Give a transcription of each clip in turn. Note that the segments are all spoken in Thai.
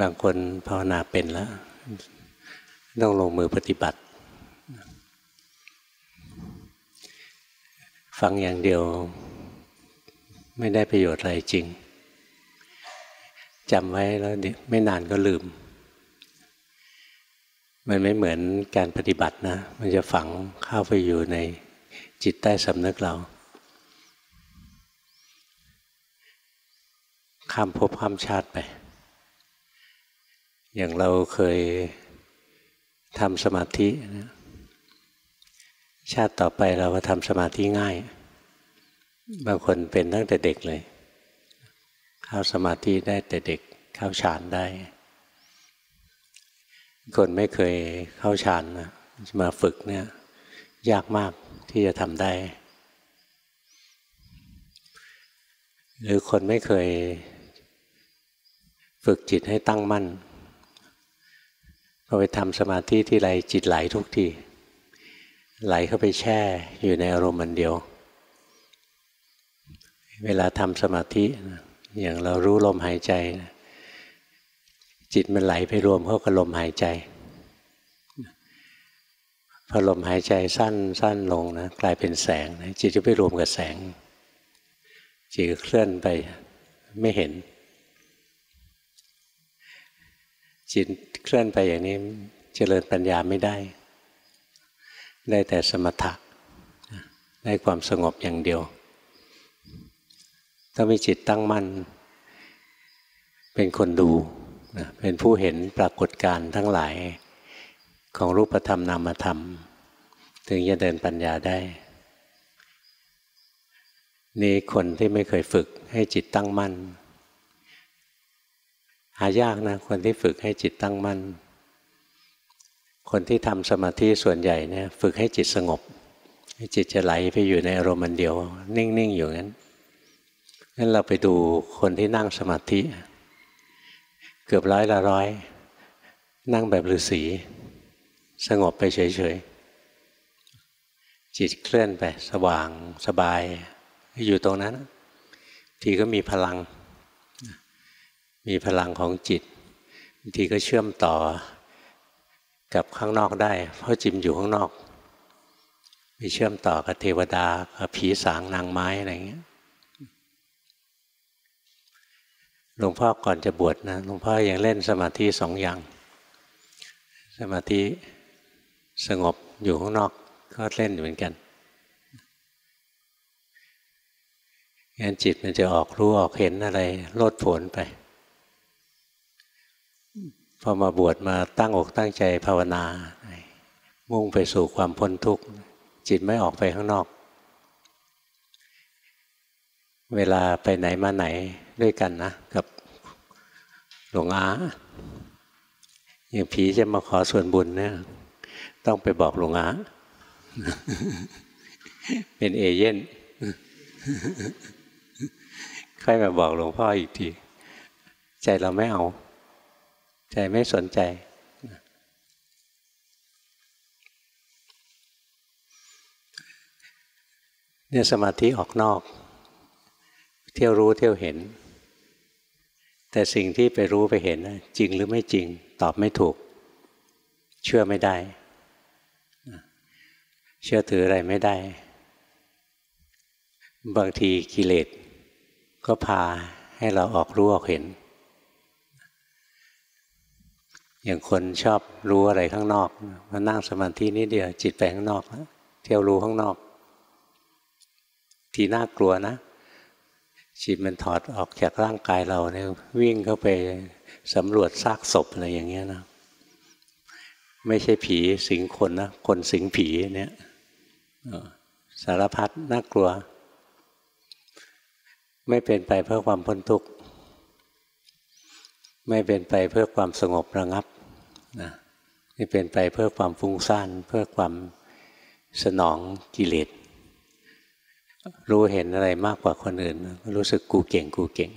บางคนภาวนาเป็นแล้ว ต้องลงมือปฏิบัติ ฟังอย่างเดียวไม่ได้ประโยชน์อะไรจริงจำไว้แล้วไม่นานก็ลืม มันไม่เหมือนการปฏิบัตินะ มันจะฝังเข้าไปอยู่ในจิตใต้สำนึกเราข้ามภพข้ามชาติไป อย่างเราเคยทำสมาธิชาติต่อไปเราก็ทำสมาธิง่าย บางคนเป็นตั้งแต่เด็กเลย เข้าสมาธิได้แต่เด็กเข้าฌานได้ คนไม่เคยเข้าฌานนะมาฝึกเนี่ยยากมากที่จะทำได้ หรือคนไม่เคยฝึกจิตให้ตั้งมั่น พอไปทำสมาธิที่ไรจิตไหลทุกทีไหลเข้าไปแช่อยู่ในอารมณ์มันเดียว เวลาทำสมาธิอย่างเรารู้ลมหายใจ จิตมันไหลไปรวมเข้ากับลมหายใจพอลมหายใจสั้นสั้นลงนะกลายเป็นแสงนะจิตจะไปรวมกับแสง จิตเคลื่อนไปไม่เห็น จิตเคลื่อนไปอย่างนี้เจริญปัญญาไม่ได้ ได้แต่สมถะได้ความสงบอย่างเดียว ต้องมีจิตตั้งมั่น เป็นคนดูนะเป็นผู้เห็นปรากฏการณ์ทั้งหลายของรูปธรรมนามธรรม ถึงจะเดินปัญญาได้ นี่คนที่ไม่เคยฝึกให้จิตตั้งมั่น หายากนะคนที่ฝึกให้จิตตั้งมั่น คนที่ทำสมาธิส่วนใหญ่เนี่ยฝึกให้จิตสงบ ให้จิตจะไหลไปอยู่ในอารมณ์เดียว นิ่งๆอยู่งั้นงั้นเราไปดูคนที่นั่งสมาธิ เกือบร้อยละร้อย นั่งแบบฤาษีสงบไปเฉยๆ จิตเคลื่อนไปสว่างสบาย อยู่ตรงนั้น ทีก็มีพลัง มีพลังของจิตบางทีก็เชื่อมต่อกับข้างนอกได้ เพราะจิมอยู่ข้างนอกมีเชื่อมต่อกับเทวดากับผีสางนางไม้อะไรอย่างเงี้ยหลวงพ่อก่อนจะบวชนะหลวงพ่อยังเล่นสมาธิสองอย่าง สมาธิสงบอยู่ข้างนอกก็เล่นเหมือนกันงั้นจิตมันจะออกรู้ออกเห็นอะไรโลดโผนไป พอมาบวชมาตั้งอกตั้งใจภาวนา มุ่งไปสู่ความพ้นทุกข์ จิตไม่ออกไปข้างนอก เวลาไปไหนมาไหนด้วยกันนะ กับหลวงอาอย่างผีจะมาขอส่วนบุญเนี่ยต้องไปบอกหลวงอาเป็นเอเย่นค่อยมาบอกหลวงพ่ออีกที ใจเราไม่เอา ใจไม่สนใจ เนี่ยสมาธิออกนอก เที่ยวรู้เที่ยวเห็น แต่สิ่งที่ไปรู้ไปเห็นจริงหรือไม่จริง ตอบไม่ถูก เชื่อไม่ได้ เชื่อถืออะไรไม่ได้ บางทีกิเลสก็พาให้เราออกรู้ออกเห็น อย่างคนชอบรู้อะไรข้างนอกมานั่งสมาธินิดเดียวจิตไปข้างนอกเที่ยวรู้ข้างนอก ทีน่ากลัวนะจิตมันถอดออกจากร่างกายเราเนี่ยวิ่งเข้าไปสำรวจซากศพอะไรอย่างเงี้ยนะ ไม่ใช่ผีสิงคนนะ คนสิงผีเนี่ยสารพัดน่ากลัว ไม่เป็นไปเพื่อความพ้นทุกข์ ไม่เป็นไปเพื่อความสงบระงับนะไม่เป็นไปเพื่อความฟุ้งซ่านเพื่อความสนองกิเลสรู้เห็นอะไรมากกว่าคนอื่น รู้สึกกูเก่งกูเก่ง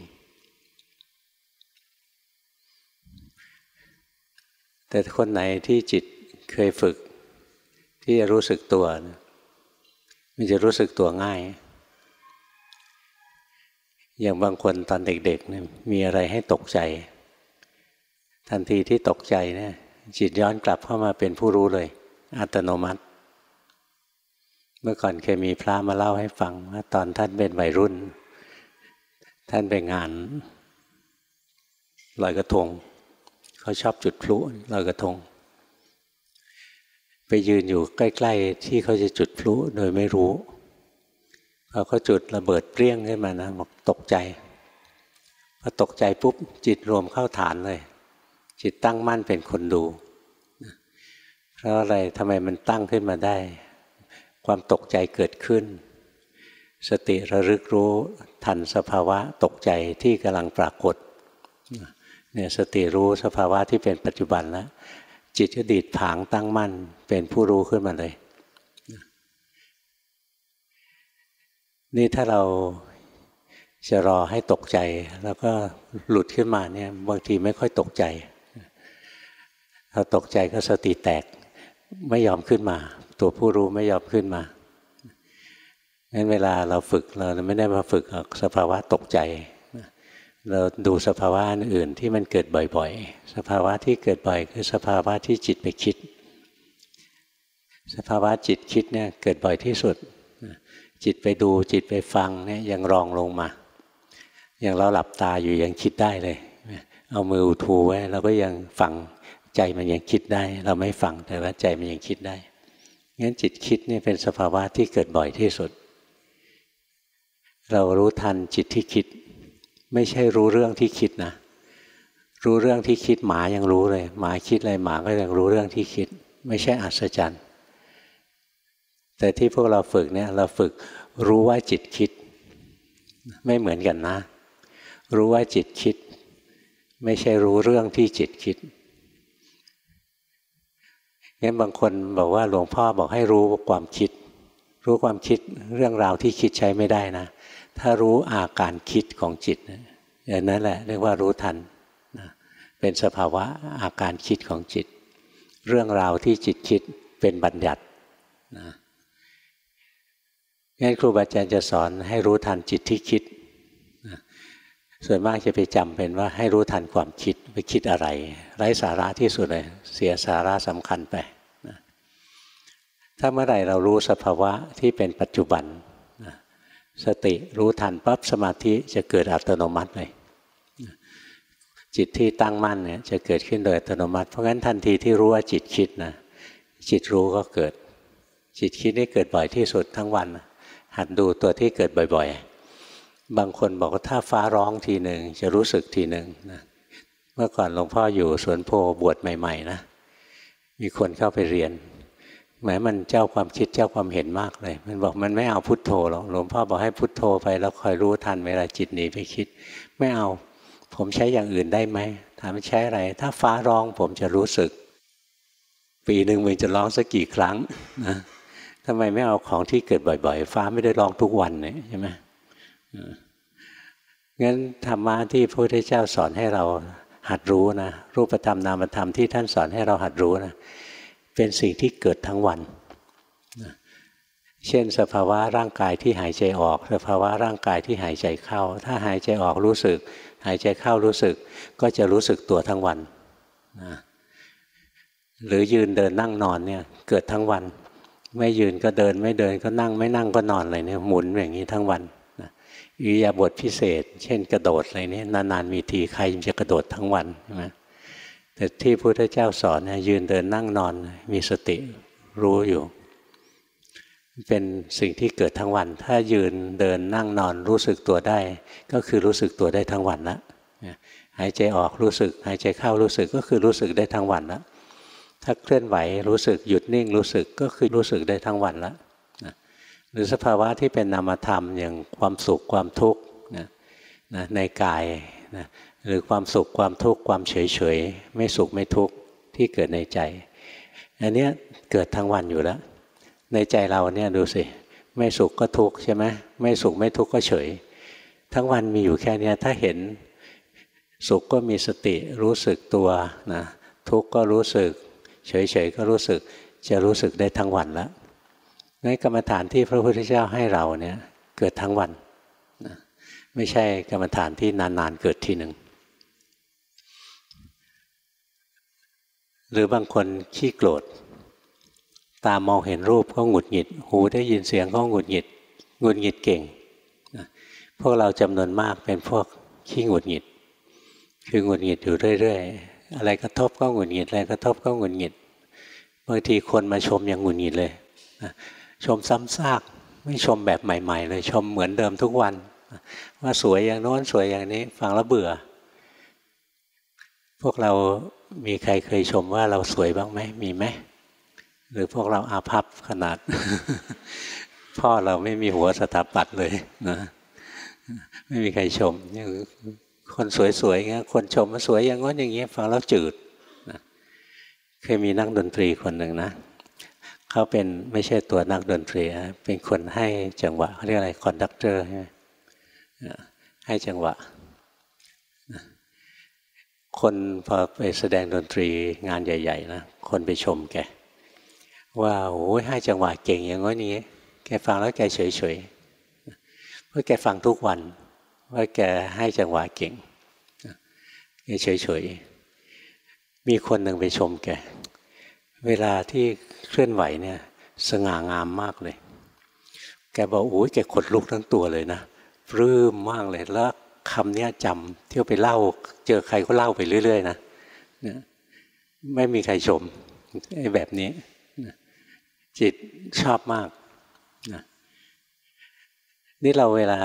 แต่คนไหนที่จิตเคยฝึก ที่จะรู้สึกตัวนะมันจะรู้สึกตัวง่าย อย่างบางคนตอนเด็กๆเนี่ยมีอะไรให้ตกใจ ทันทีที่ตกใจเนี่ยจิตย้อนกลับเข้ามาเป็นผู้รู้เลย อัตโนมัติ เมื่อก่อนเคยมีพระมาเล่าให้ฟังว่าตอนท่านเป็นวัยรุ่น ท่านไปงานลอยกระทงเขาชอบจุดพลุลอยกระทง ไปยืนอยู่ใกล้ ๆ ที่เขาจะจุดพลุโดยไม่รู้พอเขาจุดระเบิดเปรี้ยงขึ้นมานะบอกตกใจพอตกใจปุ๊บจิตรวมเข้าฐานเลย จิตตั้งมั่นเป็นคนดู เพราะอะไรทำไมมันตั้งขึ้นมาได้ ความตกใจเกิดขึ้น สติระลึกรู้ทันสภาวะตกใจที่กำลังปรากฏเนี่ยสติรู้สภาวะที่เป็นปัจจุบันแล้วจิตก็ดีดผางตั้งมั่นเป็นผู้รู้ขึ้นมาเลย นี่ถ้าเราจะรอให้ตกใจ แล้วก็หลุดขึ้นมาเนี่ยบางทีไม่ค่อยตกใจ พอตกใจก็สติแตกไม่ยอมขึ้นมา ตัวผู้รู้ไม่ยอมขึ้นมางั้นเวลาเราฝึกเราไม่ได้มาฝึกสภาวะตกใจ เราดูสภาวะอื่นที่มันเกิดบ่อยๆ สภาวะที่เกิดบ่อยคือสภาวะที่จิตไปคิด สภาวะจิตคิดเนี่ยเกิดบ่อยที่สุด จิตไปดูจิตไปฟังเนี่ยยังรองลงมาอย่างเราหลับตาอยู่ยังคิดได้เลย เอามืออุทูไว้เราก็ยังฟัง ใจมันยังคิดได้ เราไม่ฟังแต่ว่าใจมันยังคิดได้งั้นจิตคิดนี่เป็นสภาวะที่เกิดบ่อยที่สุด เรารู้ทันจิตที่คิด ไม่ใช่รู้เรื่องที่คิดนะ รู้เรื่องที่คิดหมายังรู้เลย หมาคิดอะไรหมาก็ยังรู้เรื่องที่คิด ไม่ใช่อัศจรรย์ แต่ที่พวกเราฝึกเนี่ยเราฝึกรู้ว่าจิตคิด ไม่เหมือนกันนะ รู้ว่าจิตคิด ไม่ใช่รู้เรื่องที่จิตคิด งั้นบางคนบอกว่าหลวงพ่อบอกให้รู้ความคิด รู้ความคิดเรื่องราวที่คิดใช้ไม่ได้นะ ถ้ารู้อาการคิดของจิตอย่างนั้นแหละเรียกว่ารู้ทันนะเป็นสภาวะอาการคิดของจิต เรื่องราวที่จิตคิดเป็นบัญญัตินะงั้นครูบาอาจารย์จะสอนให้รู้ทันจิตที่คิดนะส่วนมากจะไปจำเป็นว่าให้รู้ทันความคิดไปคิดอะไร ไร้สาระที่สุดเลย เสียสาระสำคัญไป ถ้าเมื่อไหร่เรารู้สภาวะที่เป็นปัจจุบันสติรู้ทันปั๊บสมาธิจะเกิดอัตโนมัติเลยจิตที่ตั้งมั่นเนี่ยจะเกิดขึ้นโดยอัตโนมัติ เพราะงั้นทันทีที่รู้ว่าจิตคิดนะจิตรู้ก็เกิด จิตคิดนี่เกิดบ่อยที่สุดทั้งวัน หัดดูตัวที่เกิดบ่อยๆ บางคนบอกว่าถ้าฟ้าร้องทีหนึ่งจะรู้สึกทีหนึ่งนะเมื่อก่อนหลวงพ่ออยู่สวนโพบวชใหม่ ๆ นะ มีคนเข้าไปเรียน หมายมันเจ้าความคิดเจ้าความเห็นมากเลย มันบอกมันไม่เอาพุทโธหรอกหลวงพ่อบอกให้พุทโธไปแล้วคอยรู้ทันเวลาจิตหนีไปคิด ไม่เอาผมใช้อย่างอื่นได้ไหมถามใช้อะไร ถ้าฟ้าร้องผมจะรู้สึก ปีหนึ่งมึงจะร้องสักกี่ครั้งนะทำไมไม่เอาของที่เกิดบ่อย ๆ ฟ้าไม่ได้ร้องทุกวันเนี่ยใช่ไหมงั้นธรรมะที่พระพุทธเจ้าสอนให้เราหัดรู้นะรูปธรรมนามธรรมที่ท่านสอนให้เราหัดรู้นะ เป็นสิ่งที่เกิดทั้งวัน เช่น สภาวะร่างกายที่หายใจออก สภาวะร่างกายที่หายใจเข้า ถ้าหายใจออกรู้สึก หายใจเข้ารู้สึก ก็จะรู้สึกตัวทั้งวันนะหรือยืนเดินนั่งนอนเนี่ยเกิดทั้งวัน ไม่ยืนก็เดินไม่เดินก็นั่งไม่นั่งก็นอนเลยเนี่ยหมุนอย่างนี้ทั้งวันอิริยาบถพิเศษ เช่น กระโดดอะไรนี้นานๆมีทีใครจะกระโดดทั้งวันใช่ไหม แต่ที่พุทธเจ้าสอนเนี่ยยืนเดินนั่งนอนมีสติรู้อยู่ เป็นสิ่งที่เกิดทั้งวัน ถ้ายืนเดินนั่งนอนรู้สึกตัวได้ ก็คือรู้สึกตัวได้ทั้งวันละหายใจออกรู้สึก หายใจเข้ารู้สึกก็คือรู้สึกได้ทั้งวันละถ้าเคลื่อนไหวรู้สึกหยุดนิ่งรู้สึกก็คือรู้สึกได้ทั้งวันละหรือสภาวะที่เป็นนามธรรมอย่างความสุขความทุกข์ในกายนะ หรือความสุขความทุกข์ความเฉยเฉยไม่สุขไม่ทุกข์ที่เกิดในใจ อันนี้เกิดทั้งวันอยู่แล้ว ในใจเราเนี่ยดูสิ ไม่สุขก็ทุกข์ใช่ไหมไม่สุขไม่ทุกข์ก็เฉย ทั้งวันมีอยู่แค่นี้ถ้าเห็นสุขก็มีสติรู้สึกตัวนะทุกข์ก็รู้สึก เฉยเฉยก็รู้สึกจะรู้สึกได้ทั้งวันแล้วในกรรมฐานที่พระพุทธเจ้าให้เราเนี่ยเกิดทั้งวันนะไม่ใช่กรรมฐานที่นานๆเกิดทีหนึ่ง หรือบางคนขี้โกรธตามองเห็นรูปก็หงุดหงิด หูได้ยินเสียงก็หงุดหงิดหงุดหงิดเก่งพวกเราจำนวนมากเป็นพวกขี้หงุดหงิด คือหงุดหงิดอยู่เรื่อยๆ อะไรกระทบก็หงุดหงิดอะไรกระทบก็หงุดหงิดบางทีคนมาชมยังหงุดหงิดเลยชมซ้ำซากไม่ชมแบบใหม่ ๆ เลยชมเหมือนเดิมทุกวัน ว่าสวยอย่างโน้นสวยอย่างนี้ ฟังแล้วเบื่อ พวกเรา มีใครเคยชมว่าเราสวยบ้างไหมมีไหมหรือพวกเราอาภัพขนาด พ่อเราไม่มีหัวสถาปัตย์เลยนะไม่มีใครชมคนสวยๆเงี้ยคนชมมาสวยอย่างงี้นอย่างเงี้ยฟังแล้วจืดนะเคยมีนักดนตรีคนหนึ่งนะเขาเป็นไม่ใช่ตัวนักดนตรีเป็นคนให้จังหวะเขาเรียกอะไร conductor ให้จังหวะ คนพอไปแสดงดนตรีงานใหญ่ๆนะคนไปชมแกว่าโอ้ยให้จังหวะเก่งอย่างนี้ แกฟังแล้วแกเฉยๆเพราะแกฟังทุกวันว่าแกให้จังหวะเก่งแกเฉยๆมีคนหนึ่งไปชมแกเวลาที่เคลื่อนไหวเนี่ยสง่างามมากเลย แกบอกโอ้ยแกขดลุกทั้งตัวเลยนะปลื้มมากเลยแล้ว คำนี้จำเที่ยวไปเล่า เจอใครก็เล่าไปเรื่อย ๆ นะไม่มีใครชมไอ้แบบนี้ จิตชอบมากนะนี่เราเวลา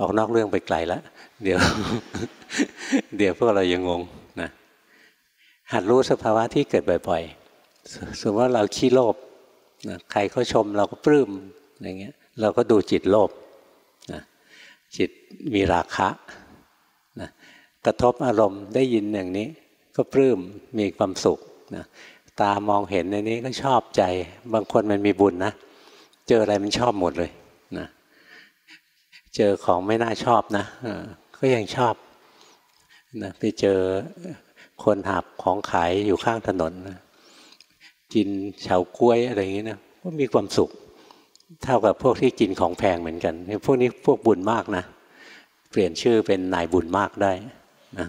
ออกนอกเรื่องไปไกลแล้วเดี๋ยว เดี๋ยวพวกเรายังงงนะหัดรู้สภาวะที่เกิดบ่อยๆสมมติว่าเราขี้โลภนะใครเขาชมเราก็ปลื้มอย่างเงี้ย เราก็ดูจิตโลภ จิตมีราคะนะกระทบอารมณ์ได้ยินอย่างนี้ ก็ปลื้มมีความสุขนะตามองเห็นในนี้ก็ชอบใจ บางคนมันมีบุญนะ เจออะไรมันชอบหมดเลยนะเจอของไม่น่าชอบนะก็ยังชอบนะไปเจอคนหับของขายอยู่ข้างถนนนะกินเฉาก้วยอะไรอย่างนี้นะก็มีความสุข เท่ากับพวกที่กินของแพงเหมือนกัน พวกนี้พวกบุญมากนะ เปลี่ยนชื่อเป็นนายบุญมากได้นะ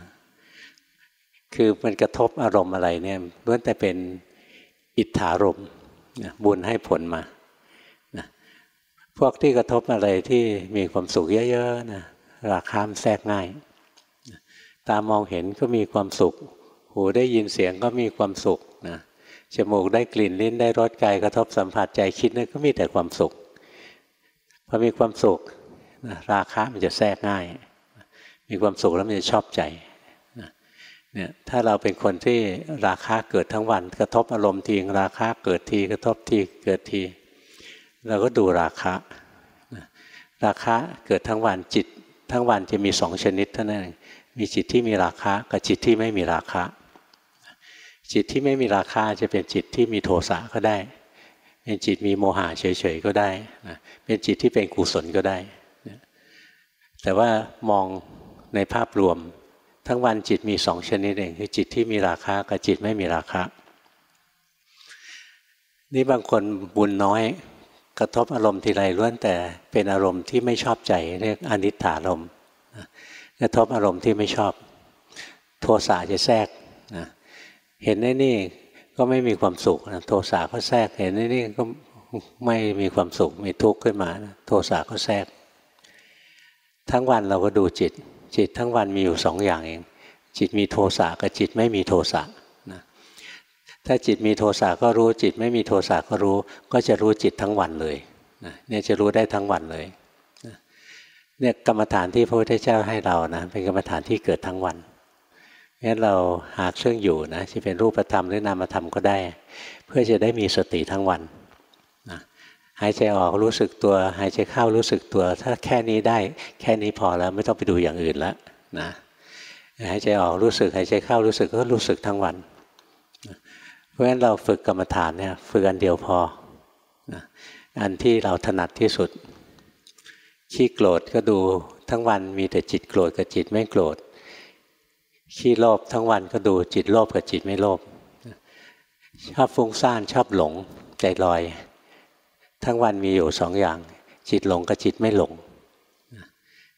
คือมันกระทบอารมณ์อะไรเนี่ยล้วนแต่เป็นอิทธารมบุญให้ผลมานะพวกที่กระทบอะไรที่มีความสุขเยอะๆนะราคามแทรกง่ายตามองเห็นก็มีความสุข หูได้ยินเสียงก็มีความสุข จมูกได้กลิ่นลิ้นได้รสกายกระทบสัมผัสใจคิดนั่นก็มีแต่ความสุขพอมีความสุขราคะมันจะแทรกง่าย มีความสุขแล้วมันจะชอบใจเนี่ยถ้าเราเป็นคนที่ราคาเกิดทั้งวัน กระทบอารมณ์ทีราคาเกิดทีกระทบทีเกิดทีเราก็ดูราคะ ราคะเกิดทั้งวันจิต ทั้งวันจะมีสองชนิดเท่านั้นมีจิตที่มีราคะกับจิตที่ไม่มีราคะ จิตที่ไม่มีราคาจะเป็นจิตที่มีโทสะก็ได้ เป็นจิตมีโมหะเฉยๆก็ได้เป็นจิตที่เป็นกุศลก็ได้แต่ว่ามองในภาพรวม ทั้งวันจิตมีสองชนิดเองคือจิตที่มีราคะกับจิตไม่มีราคะนี่บางคนบุญน้อยกระทบอารมณ์ทีไรล้วนแต่เป็นอารมณ์ที่ไม่ชอบใจเรียกอนิจฐารมกระทบอารมณ์ที่ไม่ชอบ โทสะจะแทรกนะ เห็นได้นี่ก็ไม่มีความสุขนะโทสะก็แทรก เห็นได้นี่ก็ไม่มีความสุขมีทุกข์ขึ้นมานะโทสะก็แทรก ทั้งวันเราก็ดูจิต จิตทั้งวันมีอยู่สองอย่างเอง จิตมีโทสะกับจิตไม่มีโทสะนะถ้าจิตมีโทสะก็รู้จิตไม่มีโทสะก็รู้ ก็จะรู้จิตทั้งวันเลยนะเนี่ยจะรู้ได้ทั้งวันเลยเนี่ยกรรมฐานที่พระพุทธเจ้าให้เรานะเป็นกรรมฐานที่เกิดทั้งวัน งั้นเราหาเครื่องอยู่นะที่เป็นรูปธรรมหรือนามธรรมก็ได้ เพื่อจะได้มีสติทั้งวันนะหายใจออกรู้สึกตัว หายใจเข้ารู้สึกตัว ถ้าแค่นี้ได้แค่นี้พอแล้วไม่ต้องไปดูอย่างอื่นแล้วนะหายใจออกรู้สึกหายใจเข้ารู้สึกก็รู้สึกทั้งวัน เพราะฉะนั้นเราฝึกกรรมฐานเนี่ยฝึกอันเดียวพอนะอันที่เราถนัดที่สุดขี้โกรธก็ดูทั้งวันมีแต่จิตโกรธกับจิตไม่โกรธ ขี้โลภทั้งวันก็ดูจิตโลภกับจิตไม่โลภชอบฟุ้งซ่านชอบหลงใจลอย ทั้งวันมีอยู่สองอย่าง จิตหลงกับจิตไม่หลง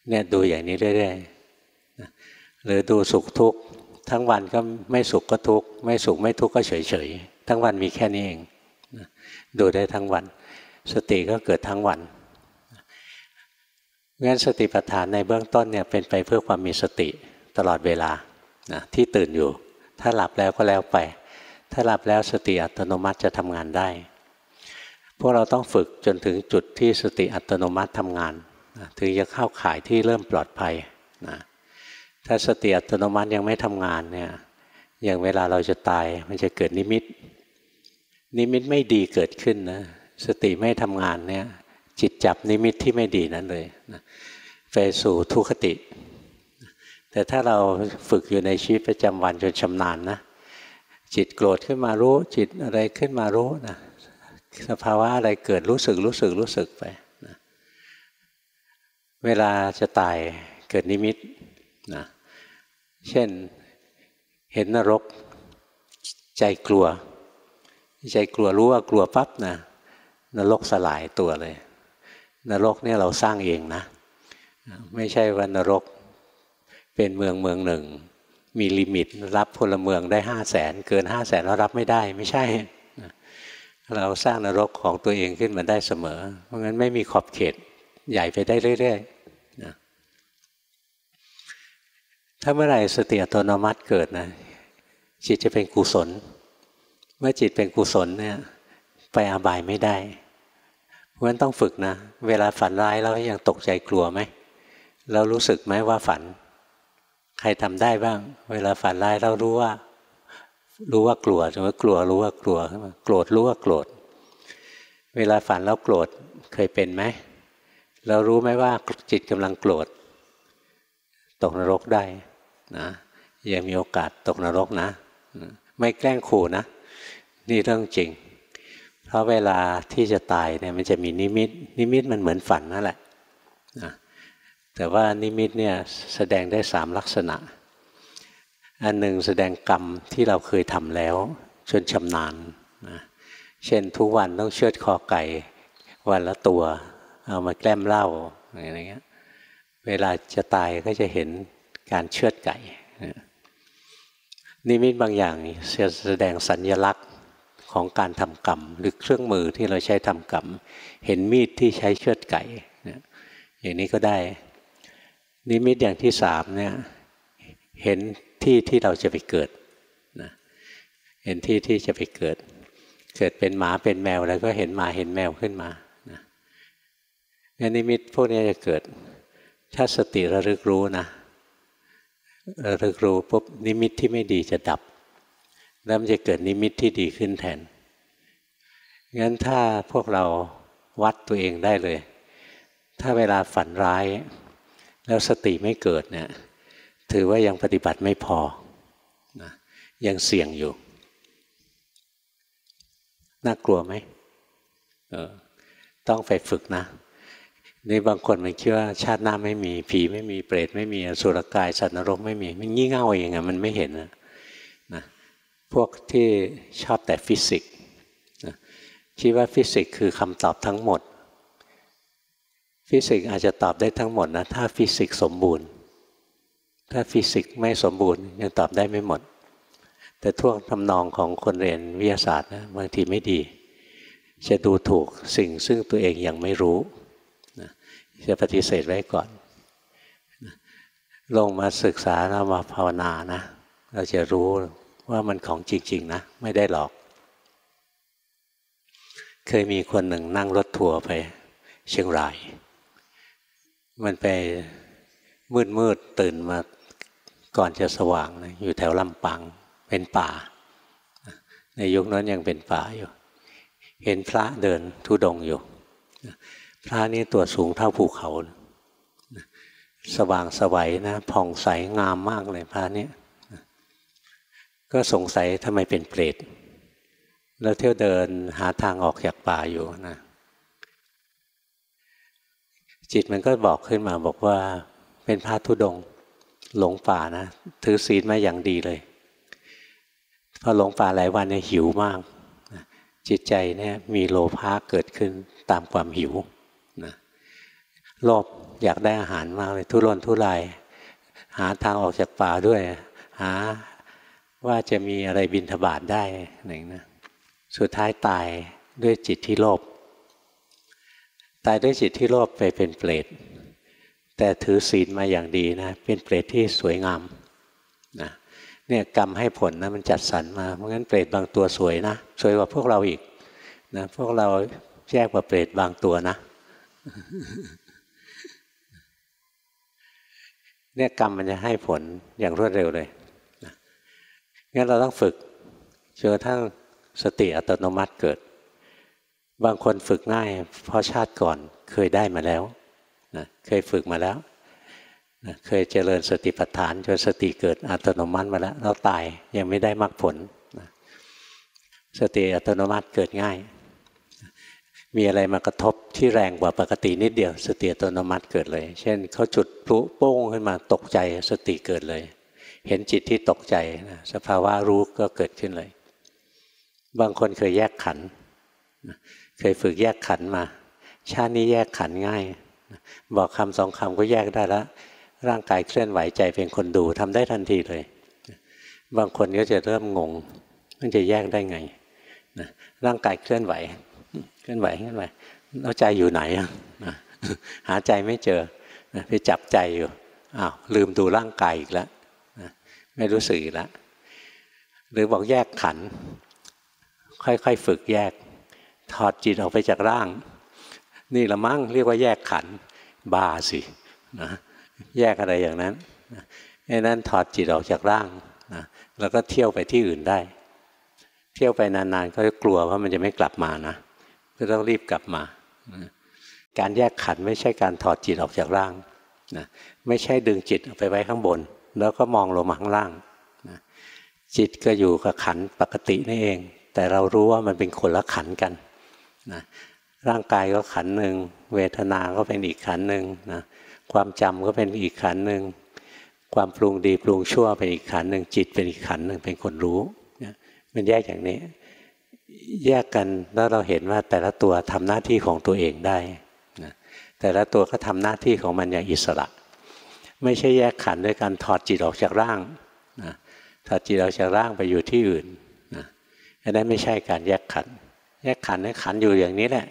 เนี่ยดูอย่างนี้เรื่อยๆหรือดูสุขทุกข์ทั้งวันก็ไม่สุขก็ทุกข์ไม่สุขไม่ทุกข์ก็เฉยเฉยทั้งวันมีแค่นี้เองดูได้ทั้งวัน สติก็เกิดทั้งวันงั้นสติปัฏฐานในเบื้องต้นเนี่ยเป็นไปเพื่อความมีสติตลอดเวลา นะที่ตื่นอยู่ ถ้าหลับแล้วก็แล้วไป ถ้าหลับแล้วสติอัตโนมัติจะทำงานได้ พวกเราต้องฝึกจนถึงจุดที่สติอัตโนมัติทำงานนะถึงจะเข้าข่ายที่เริ่มปลอดภัยนะถ้าสติอัตโนมัติยังไม่ทำงานเนี่ยอย่างเวลาเราจะตายมันจะเกิดนิมิต นิมิตไม่ดีเกิดขึ้นนะสติไม่ทำงานเนี่ยจิตจับนิมิตที่ไม่ดีนั้นเลยนะไปสู่ทุคติ แต่ถ้าเราฝึกอยู่ในชีวิตประจำวันจนชำนาญนะ จิตโกรธขึ้นมารู้ จิตอะไรขึ้นมารู้นะสภาวะอะไรเกิดรู้สึกรู้สึกรู้สึกไปนะเวลาจะตายเกิดนิมิตนะเช่นเห็นนรกใจกลัว ใจกลัวรู้ว่ากลัวปั๊บนะนรกสลายตัวเลย นรกเนี่ยเราสร้างเองนะ ไม่ใช่ว่านรก เป็นเมืองเมืองหนึ่ง มีลิมิตรับพลเมืองได้ห้าแสนเกินห้าแสนเรารับไม่ได้ไม่ใช่ เราสร้างนรกของตัวเองขึ้นมาได้เสมอ เพราะงั้นไม่มีขอบเขตใหญ่ไปได้เรื่อยๆนะถ้าเมื่อไหร่สติอัตโนมัติเกิดนะจิตจะเป็นกุศล เมื่อจิตเป็นกุศลเนี่ยไปอาบายไม่ได้เพราะฉะนั้นต้องฝึกนะ เวลาฝันร้ายแล้วยังตกใจกลัวไหมเรารู้สึกไหมว่าฝัน ใครทำได้บ้าง เวลาฝันร้ายเรารู้ว่า รู้ว่ากลัวสมมติกลัวรู้ว่ากลัวขึ้นมาโกรธรู้ว่าโกรธ เวลาฝันแล้วโกรธเคยเป็นไหมเรารู้ไหมว่าจิตกำลังโกรธตกนรกได้นะยังมีโอกาสตกนรกนะ ไม่แกล้งขู่นะ นี่เรื่องจริง เพราะเวลาที่จะตายเนี่ยมันจะมีนิมิต นิมิตมันเหมือนฝันนั่นแหละนะ แต่ว่านิมิตเนี่ยแสดงได้สามลักษณะ อันหนึ่งแสดงกรรมที่เราเคยทำแล้วจนชำนาญนะเช่นทุกวันต้องเชือดคอไก่วันละตัว เอามาแกล้มเหล้าอะไรเงี้ยเวลาจะตายก็จะเห็นการเชือดไก่ นิมิตบางอย่างแสดงสัญญลักษณ์ของการทำกรรม หรือเครื่องมือที่เราใช้ทำกรรม เห็นมีดที่ใช้เชือดไก่อย่างนี้ก็ได้ นิมิตอย่างที่สามเนี่ยเห็นที่ที่เราจะไปเกิดนะเห็นที่ที่จะไปเกิด เกิดเป็นหมาเป็นแมวแล้วก็เห็นหมาเห็นแมวขึ้นมานะนิมิตพวกนี้จะเกิด ถ้าสติระลึกรู้นะระลึกรู้ปุ๊บนิมิตที่ไม่ดีจะดับ แล้วมันจะเกิดนิมิตที่ดีขึ้นแทนงั้นถ้าพวกเราวัดตัวเองได้เลย ถ้าเวลาฝันร้าย แล้วสติไม่เกิดเนี่ยถือว่ายังปฏิบัติไม่พอนะยังเสี่ยงอยู่ น่ากลัวไหมเออต้องไปฝึกนะนี่บางคนมันคิดว่าชาติหน้าไม่มีผีไม่มีเปรตไม่มีอสุรกายสัตว์นรกไม่มี มันงี่เง่าเองอะมันไม่เห็นนะนะพวกที่ชอบแต่ฟิสิกส์นะคิดว่าฟิสิกส์คือคำตอบทั้งหมด ฟิสิกส์อาจจะตอบได้ทั้งหมดนะถ้าฟิสิกส์สมบูรณ์ ถ้าฟิสิกส์ไม่สมบูรณ์ยังตอบได้ไม่หมด แต่ท่วงทำนองของคนเรียนวิทยาศาสตร์นะบางทีไม่ดี จะดูถูกสิ่งซึ่งตัวเองยังไม่รู้จะปฏิเสธไว้ก่อนลงมาศึกษาเรามาภาวนานะ เราจะรู้ว่ามันของจริงๆนะ ไม่ได้หลอก เคยมีคนหนึ่งนั่งรถทัวร์ไปเชียงราย มันไปมืดมืดตื่นมาก่อนจะสว่างนะอยู่แถวลำปางเป็นป่า ในยุคนั้นยังเป็นป่าอยู่ เห็นพระเดินทุดงอยู่ พระนี่ตัวสูงเท่าภูเขาสว่างสวัยนะผ่องใสงามมากเลยพระนี่ก็สงสัยทำไมเป็นเปรตแล้วเที่ยวเดินหาทางออกจากป่าอยู่นะ จิตมันก็บอกขึ้นมาบอกว่าเป็นพระธุดงหลงป่านะ ถือศีลมาอย่างดีเลยพอหลงป่าหลายวันเนี่ยหิวมาก จิตใจเนี่ยมีโลภะเกิดขึ้นตามความหิวนะโลภอยากได้อาหารมากเลยทุรนทุรายหาทางออกจากป่าด้วย หาว่าจะมีอะไรบินทบาทได้หนึ่งนะสุดท้ายตายด้วยจิตที่โลภายด้วยจิตที่โลภไปเป็นเปรตแต่ถือศีลมาอย่างดีนะ เป็นเปรตที่สวยงามนะเนี่ยกรรมให้ผลนะมันจัดสรรมา เพราะงั้นเปรตบางตัวสวยนะ สวยกว่าพวกเราอีกนะพวกเราแยกกว่าเปรตบางตัวนะเนี่ยกรรมมันจะให้ผลอย่างรวดเร็วเลยนะงั้นเราต้องฝึกจนกระทั่งสติอัตโนมัติเกิด บางคนฝึกง่าย เพราะชาติก่อนเคยได้มาแล้วนะเคยฝึกมาแล้วนะเคยเจริญสติปัฏฐานจนสติเกิดอัตโนมัติมาแล้วเราตายยังไม่ได้มรรคผลนะสติอัตโนมัติเกิดง่าย มีอะไรมากระทบที่แรงกว่าปกตินิดเดียว สติอัตโนมัติเกิดเลย เช่นเขาจุดพลุโป้งขึ้นมาตกใจสติเกิดเลย เห็นจิตที่ตกใจนะสภาวะรู้ก็เกิดขึ้นเลย บางคนเคยแยกขัน เคยฝึกแยกขันมา ชาตินี้แยกขันง่าย บอกคำสองคำก็แยกได้แล้วร่างกายเคลื่อนไหวใจเป็นคนดูทำได้ทันทีเลย บางคนก็จะเริ่มงง มันจะแยกได้ไงนะร่างกายเคลื่อนไหว เคลื่อนไหวเคลื่อนไหวแล้วใจอยู่ไหนนะหาใจไม่เจอนะไปจับใจอยู่อ้าวลืมดูร่างกายอีกแล้วนะไม่รู้สึกอีกแล้วหรือบอกแยกขัน ค่อยๆฝึกแยก ถอดจิตออกไปจากร่าง นี่ละมั่งเรียกว่าแยกขันบาสินะแยกอะไรอย่างนั้นไอ้นั้นถอดจิตออกจากร่างนะแล้วก็เที่ยวไปที่อื่นได้ เที่ยวไปนานๆ ก็กลัวว่ามันจะไม่กลับมานะก็ต้องรีบกลับมา การแยกขันไม่ใช่การถอดจิตออกจากร่างนะไม่ใช่ดึงจิตออกไปไว้ข้างบน แล้วก็มองลงมาข้างล่างนะจิตก็อยู่กับขันปกตินี่เอง แต่เรารู้ว่ามันเป็นคนละขันกัน นะร่างกายก็ขันหนึ่งเวทนาก็เป็นอีกขันหนึ่งนะความจำก็เป็นอีกขันหนึ่งความปรุงดีปรุงชั่วเป็นอีกขันหนึ่งจิตเป็นอีกขันหนึ่งเป็นคนรู้นะมันแยกอย่างนี้ แยกกันแล้วเราเห็นว่าแต่ละตัวทำหน้าที่ของตัวเองได้นะแต่ละตัวก็ทำหน้าที่ของมันอย่างอิสระ ไม่ใช่แยกขันด้วยการถอดจิตออกจากร่างนะถอดจิตออกจากร่างไปอยู่ที่อื่นนะอันนั้นไม่ใช่การแยกขัน แยกขันให้ขันอยู่อย่างนี้แหละ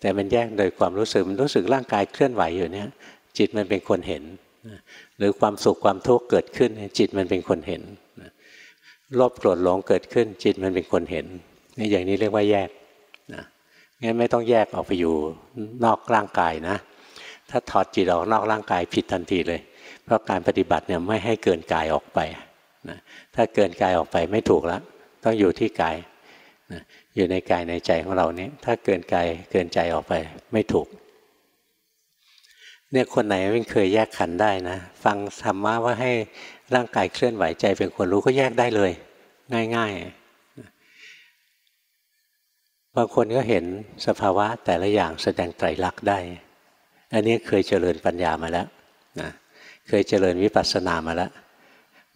แต่มันแยกโดยความรู้สึกมันรู้สึกร่างกายเคลื่อนไหวอยู่เนี่ย จิตมันเป็นคนเห็น หรือความสุขความทุกข์เกิดขึ้น จิตมันเป็นคนเห็นโลภโกรธหลงเกิดขึ้น จิตมันเป็นคนเห็นนี่อย่างนี้เรียกว่าแยกนะงั้นไม่ต้องแยกออกไปอยู่นอกร่างกายนะ ถ้าถอดจิตออกนอกร่างกายผิดทันทีเลย เพราะการปฏิบัติเนี่ยไม่ให้เกินกายออกไปนะถ้าเกินกายออกไปไม่ถูกแล้วต้องอยู่ที่กายนะ อยู่ในกายในใจของเรานี้ถ้าเกินกายเกินใจออกไปไม่ถูก เนี่ยคนไหนไม่เคยแยกขันได้นะ ฟังธรรมะว่าให้ร่างกายเคลื่อนไหวใจเป็นคนรู้ก็แยกได้เลย ง่ายๆ บางคนก็เห็นสภาวะแต่ละอย่างแสดงไตรลักษณ์ได้ อันนี้เคยเจริญปัญญามาแล้วนะเคยเจริญวิปัสสนามาแล้ว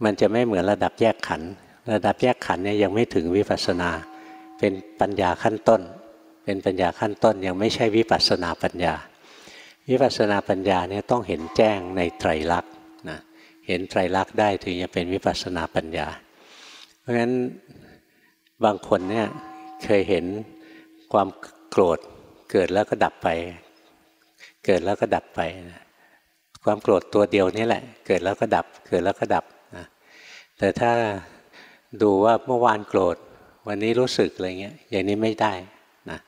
มันจะไม่เหมือนระดับแยกขัน ระดับแยกขันเนี่ยยังไม่ถึงวิปัสสนา เป็นปัญญาขั้นต้น เป็นปัญญาขั้นต้นยังไม่ใช่วิปัสสนาปัญญา วิปัสสนาปัญญาเนี่ยต้องเห็นแจ้งในไตรลักษณ์นะเห็นไตรลักษณ์ได้ถึงจะเป็นวิปัสสนาปัญญา เพราะฉะนั้นบางคนเนี่ยเคยเห็นความโกรธเกิดแล้วก็ดับไป เกิดแล้วก็ดับไปนะความโกรธตัวเดียวนี่แหละ เกิดแล้วก็ดับ เกิดแล้วก็ดับนะแต่ถ้าดูว่าเมื่อวานโกรธ วันนี้รู้สึกอะไรเงี้ยอย่างนี้ไม่ได้นะ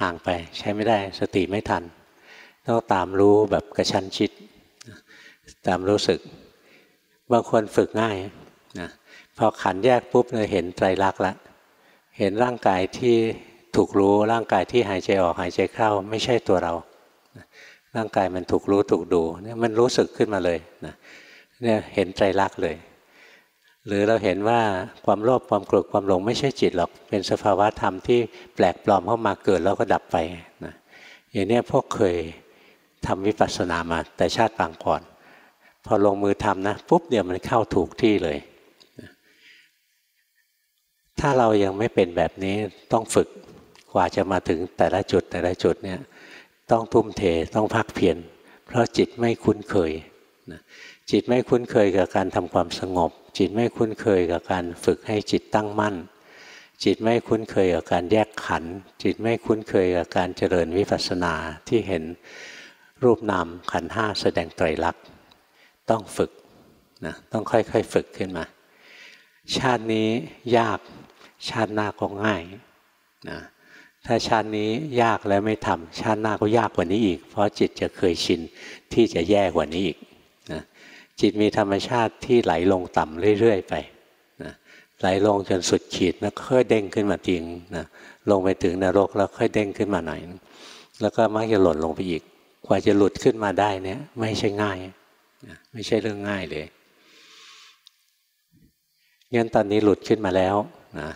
ห่างไปใช้ไม่ได้สติไม่ทันต้องตามรู้แบบกระชั้นชิด ตามรู้สึก บางคนฝึกง่ายนะพอขันแยกปุ๊บเลยเห็นไตรลักษณ์ละ เห็นร่างกายที่ถูกรู้ร่างกายที่หายใจออกหายใจเข้า ไม่ใช่ตัวเรา ร่างกายมันถูกรู้ถูกดูเนี่ยมันรู้สึกขึ้นมาเลยนะเนี่ยเห็นไตรลักษณ์เลย หรือเราเห็นว่าความโลภความโกรธความหลงไม่ใช่จิตหรอก เป็นสภาวะธรรมที่แปลกปลอมเข้ามาเกิดแล้วก็ดับไปนะอย่างนี้พวกเคยทำวิปัสสนามาแต่ชาติปางก่อน พอลงมือทำนะปุ๊บเดียวมันเข้าถูกที่เลย ถ้าเรายังไม่เป็นแบบนี้ต้องฝึกกว่าจะมาถึงแต่ละจุดแต่ละจุดเนี่ยต้องทุ่มเทต้องพักเพียรเพราะจิตไม่คุ้นเคย จิตไม่คุ้นเคยกับการทำความสงบ จิตไม่คุ้นเคยกับการฝึกให้จิตตั้งมั่น จิตไม่คุ้นเคยกับการแยกขัน จิตไม่คุ้นเคยกับการเจริญวิปัสสนาที่เห็นรูปนามขันห้าแสดงไตรลักษณ์ต้องฝึกนะต้องค่อยๆฝึกขึ้นมา ชาตินี้ยากชาติหน้าก็ง่ายนะถ้าชาตินี้ยากแล้วไม่ทำชาติหน้าก็ยากกว่านี้อีก เพราะจิตจะเคยชินที่จะแย่กว่านี้อีก จิตมีธรรมชาติที่ไหลลงต่ำเรื่อย ๆ ไปนะไหลลงจนสุดขีดแล้วค่อยเด้งขึ้นมาทิงนะลงไปถึงนรกแล้วค่อยเด้งขึ้นมาหน่อยแล้วก็มักจะหล่นลงไปอีก กว่าจะหลุดขึ้นมาได้เนี่ย ไม่ใช่ง่ายนะไม่ใช่เรื่องง่ายเลยงั้นตอนนี้หลุดขึ้นมาแล้วนะ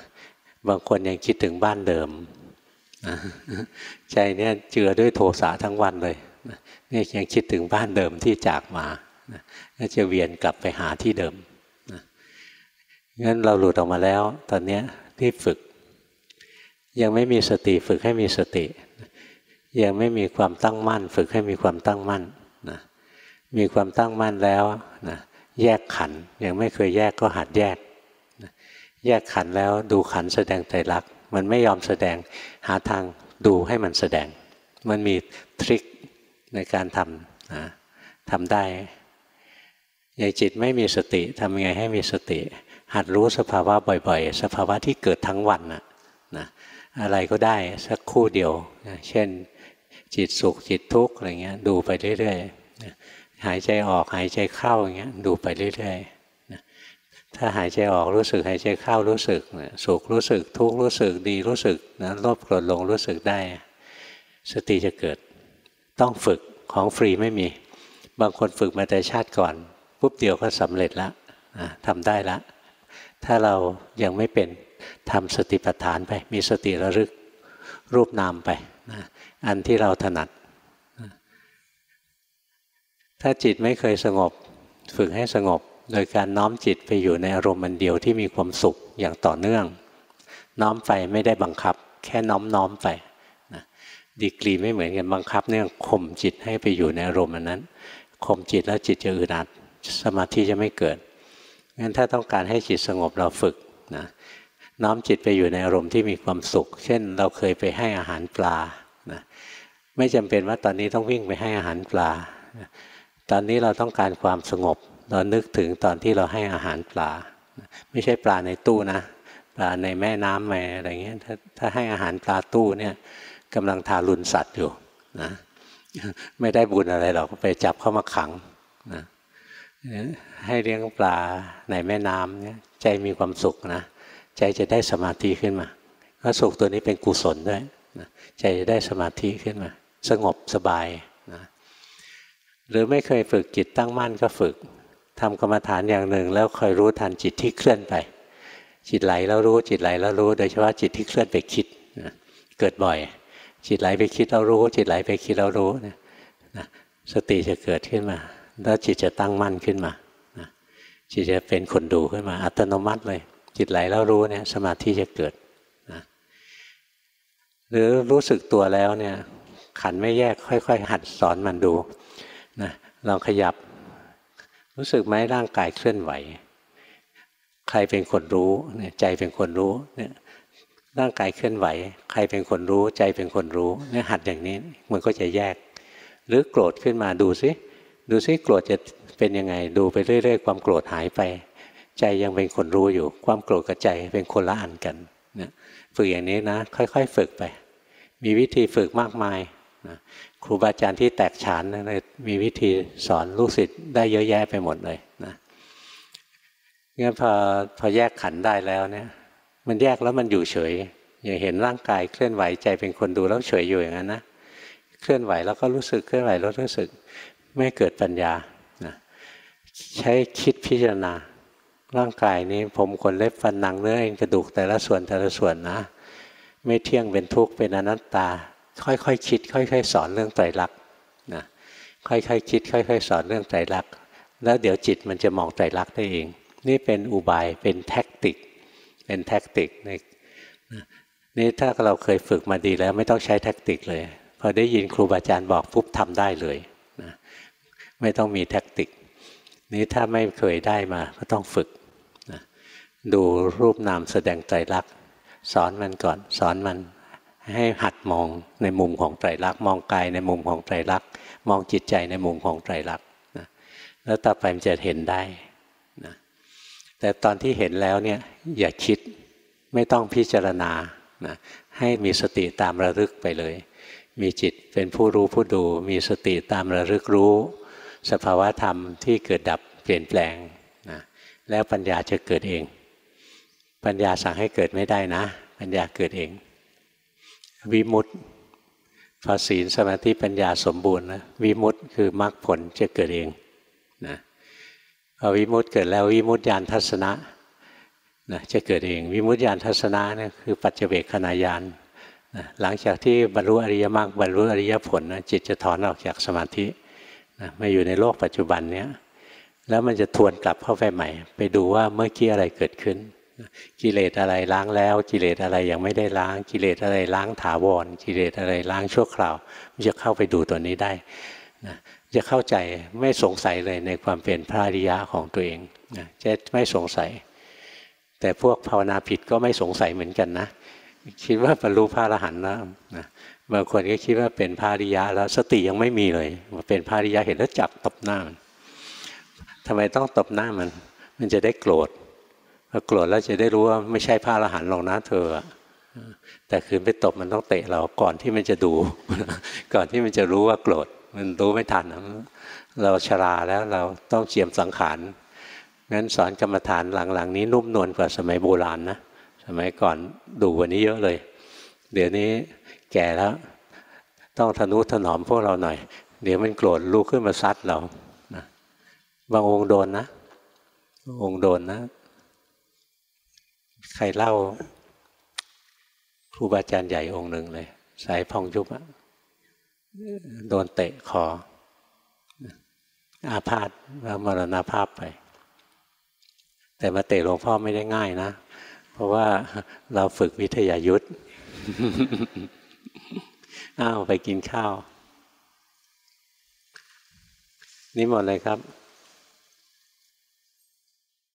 บางคนยังคิดถึงบ้านเดิมนะใจเนี่ยเจือด้วยโทสะทั้งวันเลยนี่ยังคิดถึงบ้านเดิมที่จากมา นะก็จะเวียนกลับไปหาที่เดิมนะงั้นเราหลุดออกมาแล้ว ตอนนี้ที่ฝึก ยังไม่มีสติฝึกให้มีสติ ยังไม่มีความตั้งมั่น ฝึกให้มีความตั้งมั่นนะมีความตั้งมั่นแล้วนะแยกขันยังไม่เคยแยกก็หัดแยกแยกขันแล้วดูขันแสดงไตรลักมันไม่ยอมแสดงหาทางดูให้มันแสดง มันมีทริคในการทำนะทำได้ อย่างจิตไม่มีสติทำยังไงให้มีสติ หัดรู้สภาวะบ่อยๆ สภาวะที่เกิดทั้งวันนะนะอะไรก็ได้สักคู่เดียวนะเช่น จิตสุขจิตทุกข์อะไรเงี้ยดูไปเรื่อยๆหายใจออกหายใจเข้าอย่างเงี้ยดูไปเรื่อยๆถ้าหายใจออกรู้สึกหายใจเข้ารู้สึกสุขรู้สึกทุกข์รู้สึกดีรู้สึกนะลบกรธลงรู้สึกได้ สติจะเกิดต้องฝึกของฟรีไม่มี บางคนฝึกมาแต่ชาติก่อน ปุ๊บเดียวก็สำเร็จแล้วทำได้แล้วถ้าเรายังไม่เป็นทำสติปัฏฐานไป มีสติระลึกรูปนามไปนะอันที่เราถนัดถ้าจิตไม่เคยสงบ ฝึกให้สงบ โดยการน้อมจิตไปอยู่ในอารมณ์มันเดียวที่มีความสุขอย่างต่อเนื่อง น้อมไปไม่ได้บังคับ แค่น้อมน้อมไปนะดีกรีไม่เหมือนกันบังคับเนี่ยข่มจิตให้ไปอยู่ในอารมณ์นั้นข่มจิตแล้วจิตจะอึดอัด สมาธิจะไม่เกิดงั้นถ้าต้องการให้จิตสงบเราฝึกนะน้อมจิตไปอยู่ในอารมณ์ที่มีความสุข เช่น เราเคยไปให้อาหารปลานะไม่จำเป็นว่าตอนนี้ต้องวิ่งไปให้อาหารปลา ตอนนี้เราต้องการความสงบ เรานึกถึงตอนที่เราให้อาหารปลา ไม่ใช่ปลาในตู้นะ ปลาในแม่น้ำแม่อะไรเงี้ย ถ้าถ้าให้อาหารปลาตู้เนี่ยกำลังทารุณสัตว์อยู่นะ ไม่ได้บุญอะไรหรอกไปจับเข้ามาขังนะ ให้เลี้ยงปลาในแม่น้ำเนี่ยใจมีความสุขนะ ใจจะได้สมาธิขึ้นมาก็สุขตัวนี้เป็นกุศลด้วยนะใจจะได้สมาธิขึ้นมา สงบสบายนะหรือไม่เคยฝึกจิตตั้งมั่นก็ฝึกทำกรรมฐานอย่างหนึ่ง แล้วคอยรู้ทันจิตที่เคลื่อนไป จิตไหลแล้วรู้จิตไหลแล้วรู้ โดยเฉพาะจิตที่เคลื่อนไปคิดนะเกิดบ่อย จิตไหลไปคิดแล้วรู้ จิตไหลไปคิดแล้วรู้นะสติจะเกิดขึ้นมา แล้วจิตจะตั้งมั่นขึ้นมานะจิตจะเป็นคนดูขึ้นมา อัตโนมัติเลย จิตไหลแล้วรู้เนี่ยสมาธิจะเกิดนะหรือรู้สึกตัวแล้วเนี่ยขันไม่แยกค่อย ๆ หัดสอนมันดูนะลองขยับ รู้สึกไหมร่างกายเคลื่อนไหว ใครเป็นคนรู้เนี่ยใจเป็นคนรู้เนี่ยร่างกายเคลื่อนไหว ใครเป็นคนรู้ ใจเป็นคนรู้เนี่ยหัดอย่างนี้มันก็จะแยก หรือโกรธขึ้นมาดูซิ ดูซิโกรธจะเป็นยังไง ดูไปเรื่อย ๆ ความโกรธหายไป ใจยังเป็นคนรู้อยู่ ความโกรธกับใจเป็นคนละอันกันนี่ยฝึกอย่างนี้นะ ค่อย ๆ ฝึกไป มีวิธีฝึกมากมายนะครูบาอาจารย์ที่แตกฉานเลยมีวิธีสอนลูกศิษย์ได้เยอะแยะไปหมดเลยนะงั้นพอพอแยกขันได้แล้วเนี่ย มันแยกแล้วมันอยู่เฉย อย่างเห็นร่างกายเคลื่อนไหวใจเป็นคนดูแล้วเฉยอยู่อย่างนั้นนะ เคลื่อนไหวแล้วก็รู้สึกเคลื่อนไหวแล้วรู้สึก ไม่เกิดปัญญานะใช้คิดพิจารณา ร่างกายนี้ผมขนเล็บฟันหนังเนื้อเอ็นกระดูกแต่ละส่วนแต่ละส่วนนะ ไม่เที่ยงเป็นทุกข์เป็นอนัตตา ค่อยๆคคิด ค่อย ๆ สอนเรื่องไตรลักษณ์นะค่อยๆคคิด ค่อย ๆ สอนเรื่องไตรลักษณ์แล้วเดี๋ยวจิตมันจะมองไตรลักษณ์ได้เอง นี่เป็นอุบายเป็น tactic เป็น tactic ในนี่ถ้าเราเคยฝึกมาดีแล้วไม่ต้องใช้ tactic เลย พอได้ยินครูบาอาจารย์บอกปุ๊บทำได้เลย ไม่ต้องมี tactic นี้ถ้าไม่เคยได้มาก็ต้องฝึกนะดูรูปนามแสดงไตรลักษณ์สอนมันก่อนสอนมันให้หัดมองในมุมของไตรลักษณ์มองกายในมุมของไตรลักษณ์มองจิตใจในมุมของไตรลักษณ์นะแล้วต่อไปมันจะเห็นได้นะแต่ตอนที่เห็นแล้วเนี่ยอย่าคิดไม่ต้องพิจารณานะให้มีสติตามระลึกไปเลย มีจิตเป็นผู้รู้ผู้ดู มีสติตามระลึกรู้ สภาวะธรรมที่เกิดดับเปลี่ยนแปลงนะแล้วปัญญาจะเกิดเอง ปัญญาสั่งให้เกิดไม่ได้นะ ปัญญาเกิดเอง วิมุตติพอศีลสมาธิปัญญาสมบูรณ์นะวิมุตติคือมรรคผลจะเกิดเองนะพอวิมุตติเกิดแล้ววิมุตติญาณทัศนะนะจะเกิดเอง วิมุตติญาณทัศนะเนี่ยคือปัจเจกขณะญาณหลังจากที่บรรลุอริยมรรคบรรลุอริยผลนะจิตจะถอนออกจากสมาธิ นะมาอยู่ในโลกปัจจุบันเนี้ยแล้วมันจะทวนกลับเข้าไปใหม่ ไปดูว่าเมื่อกี้อะไรเกิดขึ้น กิเลสอะไรล้างแล้ว กิเลสอะไรยังไม่ได้ล้าง กิเลสอะไรล้างถาวร กิเลสอะไรล้างชั่วคราว มันจะเข้าไปดูตัวนี้ได้นะจะเข้าใจไม่สงสัยเลยในความเป็นพระอริยะของตัวเองนะจะไม่สงสัย แต่พวกภาวนาผิดก็ไม่สงสัยเหมือนกันนะ คิดว่าบรรลุพระอรหันต์แล้วนะ บางคนก็คิดว่าเป็นพระอริยะแล้วสติยังไม่มีเลยมาเป็นพระอริยะเห็นแล้วจับตบหน้ามันทำไมต้องตบหน้ามัน มันจะได้โกรธพอโกรธแล้วจะได้รู้ว่าไม่ใช่พระอรหันต์หรอกนะเธอแต่คืนไปตบมันต้องเตะเราก่อนที่มันจะดู ก่อนที่มันจะรู้ว่าโกรธมันรู้ไม่ทันเราชราแล้วเราต้องเจียมสังขารงั้นสอนกรรมฐานหลังๆ นี้นุ่มนวลกว่าสมัยโบราณนะสมัยก่อนดูกว่านี้เยอะเลย เดี๋ยวนี้ แก่แล้ว ต้องทนุถนอมพวกเราหน่อย เดี๋ยวมันโกรธลุกขึ้นมาซัดเราบางองค์โดนนะ องค์โดนนะ ใครเล่าครูบาอาจารย์ใหญ่องค์หนึ่งเลย สายพองยุบอะโดนเตะคออาพาธแล้วมรณาภาพไป แต่มาเตะหลวงพ่อไม่ได้ง่ายนะ เพราะว่าเราฝึกวิทยายุทธ อ้าวไปกินข้าว นี่หมดเลยครับ